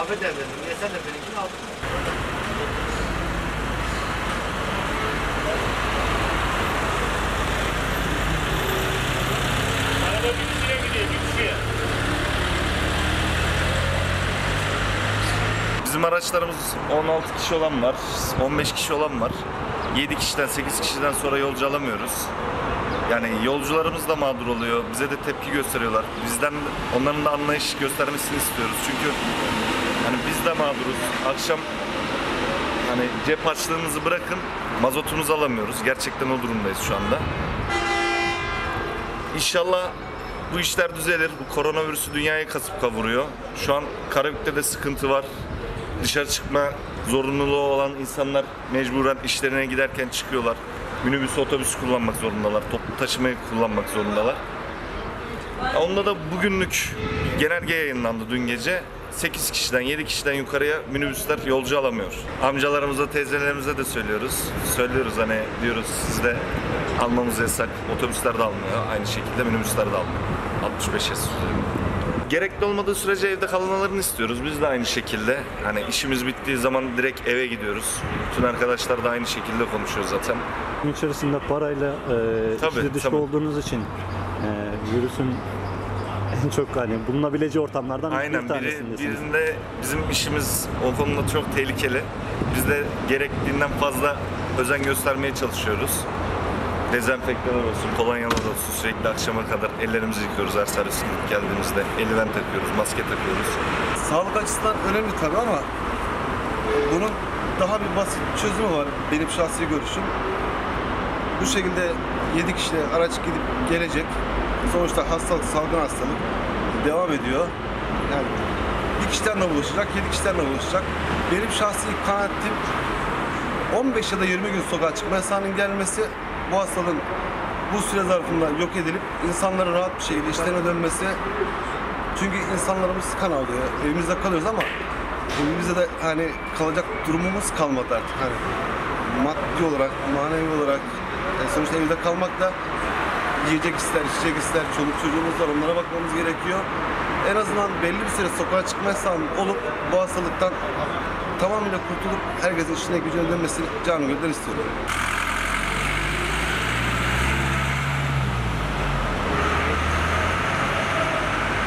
Ahmet evde dedim. Ya sen de benimkini aldın. Araba gidiyor. Bizim araçlarımız 16 kişi olan var, 15 kişi olan var. 7 kişiden 8 kişiden sonra yolcu alamıyoruz. Yani yolcularımız da mağdur oluyor. Bize de tepki gösteriyorlar. Bizden onların da anlayış göstermesini istiyoruz. Çünkü hani biz de mağduruz. Akşam hani cep harçlığımızı bırakın mazotumuzu alamıyoruz. Gerçekten o durumdayız şu anda. İnşallah bu işler düzelir. Bu koronavirüsü dünyaya kasıp kavuruyor. Şu an Karabük'te de sıkıntı var. Dışarı çıkma zorunluluğu olan insanlar mecburen işlerine giderken çıkıyorlar. Minibüs, otobüs kullanmak zorundalar. Toplu taşımayı kullanmak zorundalar. Onda da bugünlük genelge yayınlandı dün gece. 8 kişiden 7 kişiden yukarıya minibüsler yolcu alamıyor. Amcalarımıza, teyzelerimize de söylüyoruz. Söylüyoruz hani diyoruz sizde almamız yasak. Otobüsler de almıyor. Aynı şekilde minibüsler de almıyor. 65 yaş üzeri. Gerekli olmadığı sürece evde kalmalarını istiyoruz. Biz de aynı şekilde. Hani işimiz bittiği zaman direkt eve gidiyoruz. Bütün arkadaşlar da aynı şekilde konuşuyor zaten. Gün içerisinde parayla e, Tabii, içli dışlı tabii. olduğunuz için e, virüsün çok hani bulunabileceği ortamlardan Aynen bir biri, tanesindesiniz. birinde bizim işimiz o konuda çok tehlikeli. Biz de gerektiğinden fazla özen göstermeye çalışıyoruz. Dezenfektanlar olsun, kolonyalar olsun sürekli akşama kadar ellerimizi yıkıyoruz her servis gidip geldiğimizde. Eldiven takıyoruz, maske takıyoruz. Sağlık açısından önemli tabii ama bunun daha bir basit çözümü var benim şahsi görüşüm. Bu şekilde 7 kişiyle araç gidip gelecek. Sonuçta hastalık, salgın hastalık devam ediyor. Yani bir kişiden de bulaşacak, 7 kişiden de bulaşacak. Benim şahsi kanaatim 15 ya da 20 gün sokağa çıkma yasağının gelmesi bu hastalığın bu süre zarfında yok edilip insanların rahat bir şekilde işlerine dönmesi çünkü insanlarımız kan alıyor. Evimizde kalıyoruz ama evimizde de hani kalacak durumumuz kalmadı artık. Hani maddi olarak, manevi olarak e, sonuçta evde kalmak da yiyecek ister, içecek ister, çoluk çocuğumuz var onlara bakmamız gerekiyor. En azından belli bir süre sokağa çıkma yasağının olup bu hastalıktan tamamıyla kurtulup herkesin işine gücüne dönmesini canı gönülden istiyorum.